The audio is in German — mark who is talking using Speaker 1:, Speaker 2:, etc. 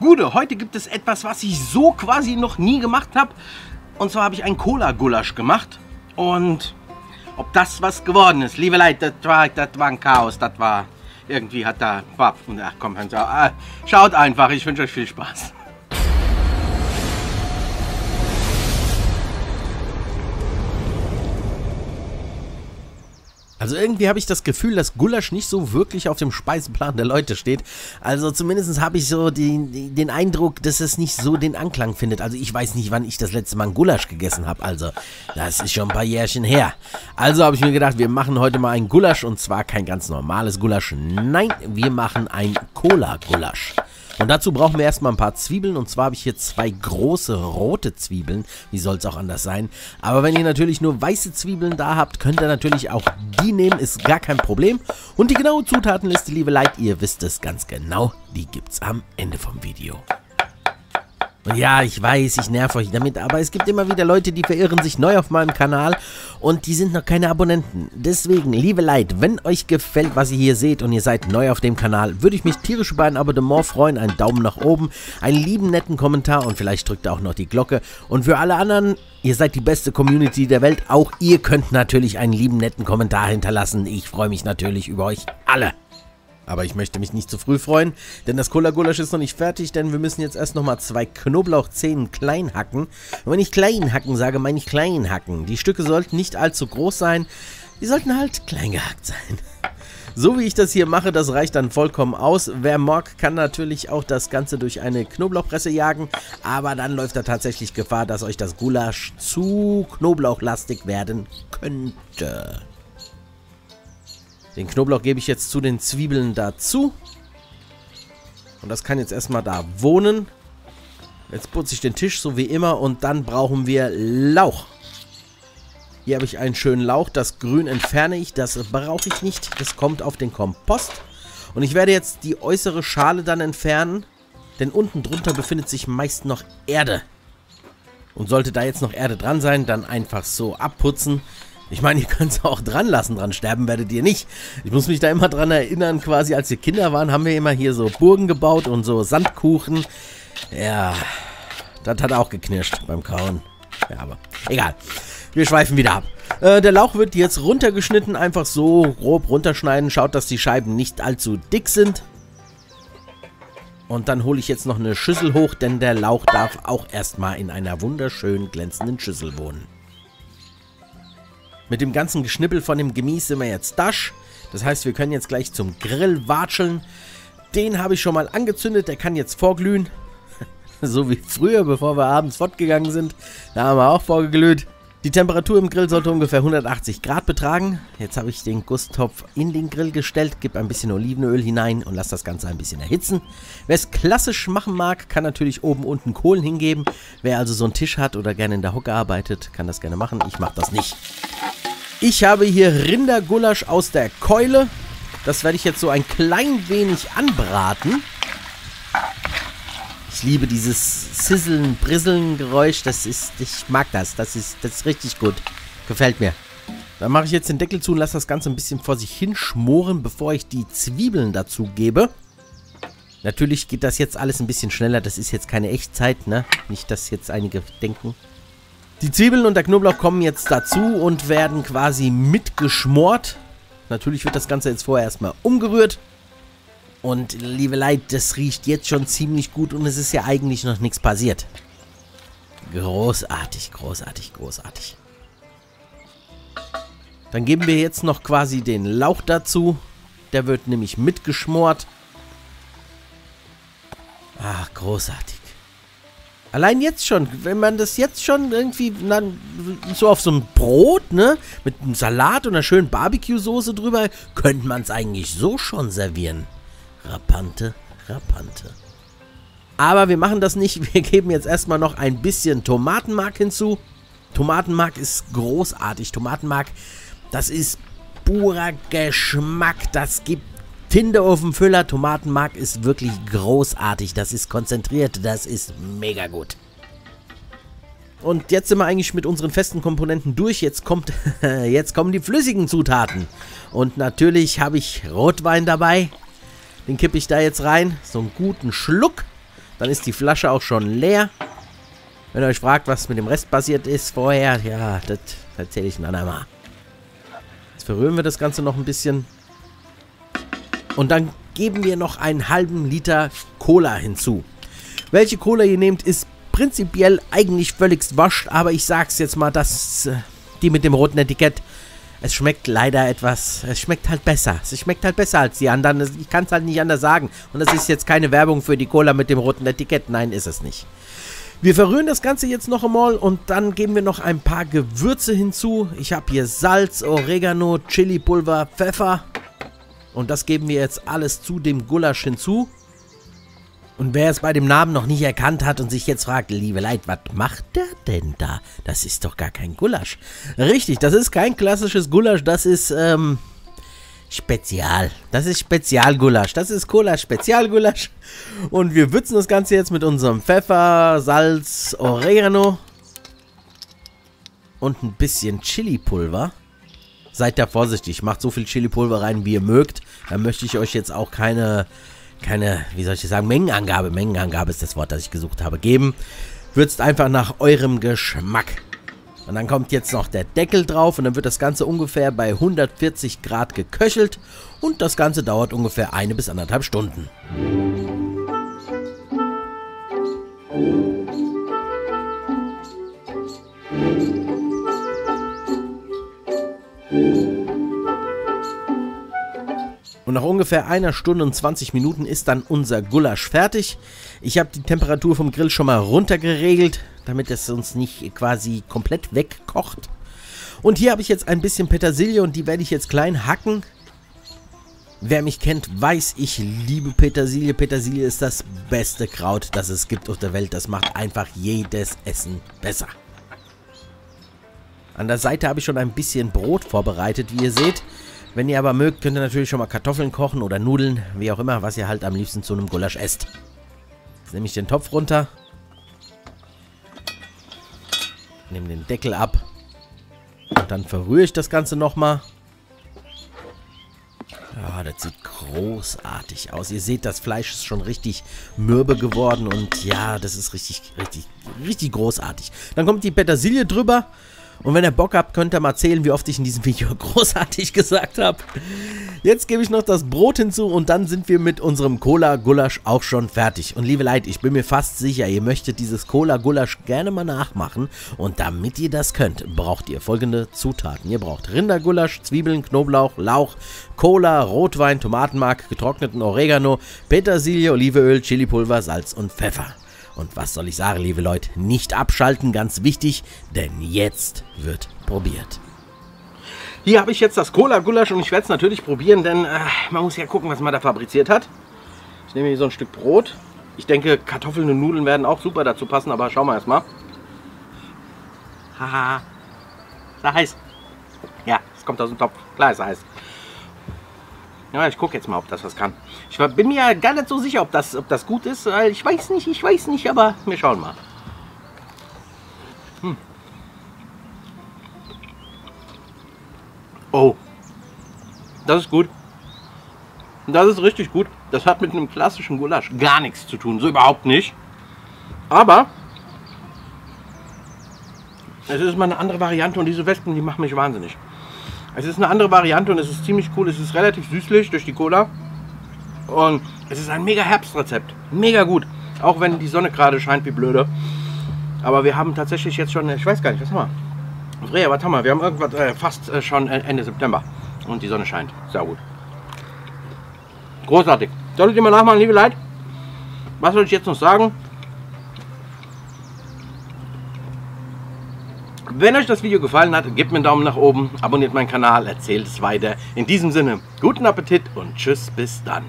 Speaker 1: Gude, heute gibt es etwas, was ich so quasi noch nie gemacht habe. Und zwar habe ich ein Cola-Gulasch gemacht. Und ob das was geworden ist, liebe Leute, das war, das war ein Chaos. Das war, irgendwie hat da, ach komm, ah, schaut einfach, ich wünsche euch viel Spaß.
Speaker 2: Also irgendwie habe ich das Gefühl, dass Gulasch nicht so wirklich auf dem Speiseplan der Leute steht. Also zumindest habe ich so die, den Eindruck, dass es nicht so den Anklang findet. Also ich weiß nicht, wann ich das letzte Mal ein Gulasch gegessen habe. Also das ist schon ein paar Jährchen her. Also habe ich mir gedacht, wir machen heute mal ein Gulasch und zwar kein ganz normales Gulasch. Nein, wir machen ein Cola-Gulasch. Und dazu brauchen wir erstmal ein paar Zwiebeln. Und zwar habe ich hier zwei große rote Zwiebeln. Wie soll es auch anders sein? Aber wenn ihr natürlich nur weiße Zwiebeln da habt, könnt ihr natürlich auch die nehmen. Ist gar kein Problem. Und die genaue Zutatenliste, liebe Leute, ihr wisst es ganz genau. Die gibt es am Ende vom Video. Und ja, ich weiß, ich nerv euch damit, aber es gibt immer wieder Leute, die verirren sich neu auf meinem Kanal und die sind noch keine Abonnenten. Deswegen, liebe Leute, wenn euch gefällt, was ihr hier seht und ihr seid neu auf dem Kanal, würde ich mich tierisch über ein Abonnement freuen, einen Daumen nach oben, einen lieben netten Kommentar und vielleicht drückt ihr auch noch die Glocke. Und für alle anderen, ihr seid die beste Community der Welt, auch ihr könnt natürlich einen lieben netten Kommentar hinterlassen. Ich freue mich natürlich über euch alle. Aber ich möchte mich nicht zu früh freuen, denn das Cola-Gulasch ist noch nicht fertig, denn wir müssen jetzt erst nochmal zwei Knoblauchzehen klein hacken. Und wenn ich klein hacken sage, meine ich klein hacken. Die Stücke sollten nicht allzu groß sein, die sollten halt klein gehackt sein. So wie ich das hier mache, das reicht dann vollkommen aus. Wer mag, kann natürlich auch das Ganze durch eine Knoblauchpresse jagen, aber dann läuft da tatsächlich Gefahr, dass euch das Gulasch zu knoblauchlastig werden könnte. Den Knoblauch gebe ich jetzt zu den Zwiebeln dazu. Und das kann jetzt erstmal da wohnen. Jetzt putze ich den Tisch so wie immer und dann brauchen wir Lauch. Hier habe ich einen schönen Lauch. Das Grün entferne ich. Das brauche ich nicht. Das kommt auf den Kompost. Und ich werde jetzt die äußere Schale dann entfernen. Denn unten drunter befindet sich meist noch Erde. Und sollte da jetzt noch Erde dran sein, dann einfach so abputzen. Ich meine, ihr könnt es auch dran lassen, dran sterben werdet ihr nicht. Ich muss mich da immer dran erinnern, quasi als wir Kinder waren, haben wir immer hier so Burgen gebaut und so Sandkuchen. Ja, das hat auch geknirscht beim Kauen. Ja, aber egal. Wir schweifen wieder ab. Äh, der Lauch wird jetzt runtergeschnitten, einfach so grob runterschneiden. Schaut, dass die Scheiben nicht allzu dick sind. Und dann hole ich jetzt noch eine Schüssel hoch, denn der Lauch darf auch erstmal in einer wunderschönen glänzenden Schüssel wohnen. Mit dem ganzen Geschnippel von dem Gemies sind wir jetzt dasch. Das heißt, wir können jetzt gleich zum Grill watscheln. Den habe ich schon mal angezündet, der kann jetzt vorglühen. so wie früher, bevor wir abends fortgegangen sind. Da haben wir auch vorgeglüht. Die Temperatur im Grill sollte ungefähr 180 Grad betragen. Jetzt habe ich den Gusstopf in den Grill gestellt, gebe ein bisschen Olivenöl hinein und lasse das Ganze ein bisschen erhitzen. Wer es klassisch machen mag, kann natürlich oben unten Kohlen hingeben. Wer also so einen Tisch hat oder gerne in der Hocke arbeitet, kann das gerne machen. Ich mache das nicht. Ich habe hier Rindergulasch aus der Keule. Das werde ich jetzt so ein klein wenig anbraten. Ich liebe dieses Sisseln, Brisseln Geräusch. Das ist, ich mag das. Das ist, das ist richtig gut. Gefällt mir. Dann mache ich jetzt den Deckel zu und lasse das Ganze ein bisschen vor sich hin schmoren, bevor ich die Zwiebeln dazu gebe. Natürlich geht das jetzt alles ein bisschen schneller. Das ist jetzt keine Echtzeit, ne? Nicht, dass jetzt einige denken. Die Zwiebeln und der Knoblauch kommen jetzt dazu und werden quasi mitgeschmort. Natürlich wird das Ganze jetzt vorher erstmal umgerührt. Und liebe Leute, das riecht jetzt schon ziemlich gut und es ist ja eigentlich noch nichts passiert. Großartig, großartig, großartig. Dann geben wir jetzt noch quasi den Lauch dazu. Der wird nämlich mitgeschmort. Ach, großartig. Allein jetzt schon, wenn man das jetzt schon irgendwie na, so auf so ein Brot, ne, mit einem Salat und einer schönen Barbecue-Soße drüber, könnte man es eigentlich so schon servieren. Rapante, rapante. Aber wir machen das nicht. Wir geben jetzt erstmal noch ein bisschen Tomatenmark hinzu. Tomatenmark ist großartig. Tomatenmark, das ist purer Geschmack. Das gibt Tinte auf dem Füller, Tomatenmark ist wirklich großartig. Das ist konzentriert, das ist mega gut. Und jetzt sind wir eigentlich mit unseren festen Komponenten durch. Jetzt, kommt, jetzt kommen die flüssigen Zutaten. Und natürlich habe ich Rotwein dabei. Den kippe ich da jetzt rein. So einen guten Schluck. Dann ist die Flasche auch schon leer. Wenn ihr euch fragt, was mit dem Rest passiert ist vorher, ja, das erzähle ich ein andermal. Jetzt verrühren wir das Ganze noch ein bisschen. Und dann geben wir noch einen halben Liter Cola hinzu. Welche Cola ihr nehmt, ist prinzipiell eigentlich völlig wascht, aber ich sag's jetzt mal, dass äh, die mit dem roten Etikett, es schmeckt leider etwas, es schmeckt halt besser. Es schmeckt halt besser als die anderen. Ich kann es halt nicht anders sagen. Und das ist jetzt keine Werbung für die Cola mit dem roten Etikett. Nein, ist es nicht. Wir verrühren das Ganze jetzt noch einmal und dann geben wir noch ein paar Gewürze hinzu. Ich habe hier Salz, Oregano, Chili-Pulver, Pfeffer. Und das geben wir jetzt alles zu dem Gulasch hinzu. Und wer es bei dem Namen noch nicht erkannt hat und sich jetzt fragt, liebe Leid, was macht der denn da? Das ist doch gar kein Gulasch. Richtig, das ist kein klassisches Gulasch, das ist, ähm, Spezial. Das ist Spezialgulasch. Das ist Cola Spezialgulasch. Und wir würzen das Ganze jetzt mit unserem Pfeffer, Salz, Oregano und ein bisschen Chili-Pulver. Seid da vorsichtig. Macht so viel Chili-Pulver rein, wie ihr mögt. Da möchte ich euch jetzt auch keine, keine, wie soll ich sagen, Mengenangabe, Mengenangabe ist das Wort, das ich gesucht habe, geben. Würzt einfach nach eurem Geschmack. Und dann kommt jetzt noch der Deckel drauf und dann wird das Ganze ungefähr bei 140 Grad geköchelt und das Ganze dauert ungefähr eine bis anderthalb Stunden. Und nach ungefähr einer Stunde und 20 Minuten ist dann unser Gulasch fertig. Ich habe die Temperatur vom Grill schon mal runtergeregelt, damit es uns nicht quasi komplett wegkocht. Und hier habe ich jetzt ein bisschen Petersilie und die werde ich jetzt klein hacken. Wer mich kennt, weiß, ich liebe Petersilie. Petersilie ist das beste Kraut, das es gibt auf der Welt. Das macht einfach jedes Essen besser. An der Seite habe ich schon ein bisschen Brot vorbereitet, wie ihr seht. Wenn ihr aber mögt, könnt ihr natürlich schon mal Kartoffeln kochen oder Nudeln, wie auch immer, was ihr halt am liebsten zu einem Gulasch esst. Jetzt nehme ich den Topf runter. Nehme den Deckel ab. Und dann verrühre ich das Ganze nochmal. Ja, das sieht großartig aus. Ihr seht, das Fleisch ist schon richtig mürbe geworden. Und ja, das ist richtig, richtig, richtig großartig. Dann kommt die Petersilie drüber. Und wenn ihr Bock habt, könnt ihr mal zählen, wie oft ich in diesem Video großartig gesagt habe. Jetzt gebe ich noch das Brot hinzu und dann sind wir mit unserem Cola-Gulasch auch schon fertig. Und liebe Leute, ich bin mir fast sicher, ihr möchtet dieses Cola-Gulasch gerne mal nachmachen. Und damit ihr das könnt, braucht ihr folgende Zutaten. Ihr braucht Rindergulasch, Zwiebeln, Knoblauch, Lauch, Cola, Rotwein, Tomatenmark, getrockneten Oregano, Petersilie, Olivenöl, Chilipulver, Salz und Pfeffer. Und was soll ich sagen, liebe Leute? Nicht abschalten, ganz wichtig, denn jetzt wird probiert.
Speaker 1: Hier habe ich jetzt das Cola-Gulasch und ich werde es natürlich probieren, denn äh, man muss ja gucken, was man da fabriziert hat. Ich nehme hier so ein Stück Brot. Ich denke, Kartoffeln und Nudeln werden auch super dazu passen, aber schauen wir erstmal. Haha. Er heiß? Ja, es kommt aus dem Topf. Klar ist er heiß. Ja, ich gucke jetzt mal, ob das was kann. Ich bin mir gar nicht so sicher, ob das, ob das gut ist, ich weiß nicht, ich weiß nicht, aber wir schauen mal. Hm. Oh. Das ist gut. Das ist richtig gut. Das hat mit einem klassischen Gulasch gar nichts zu tun. So überhaupt nicht. Aber es ist mal eine andere Variante und diese Wespen, die machen mich wahnsinnig. Es ist eine andere Variante und es ist ziemlich cool. Es ist relativ süßlich durch die Cola. Und es ist ein mega Herbstrezept. Mega gut. Auch wenn die Sonne gerade scheint wie blöde. Aber wir haben tatsächlich jetzt schon, ich weiß gar nicht, was haben wir? Freya, was haben wir? Wir haben irgendwas äh, fast äh, schon Ende September. Und die Sonne scheint. Sehr gut. Großartig. Solltet ihr mal nachmachen, liebe Leute? Was soll ich jetzt noch sagen? Wenn euch das Video gefallen hat, gebt mir einen Daumen nach oben, abonniert meinen Kanal, erzählt es weiter. In diesem Sinne, guten Appetit und tschüss, bis dann.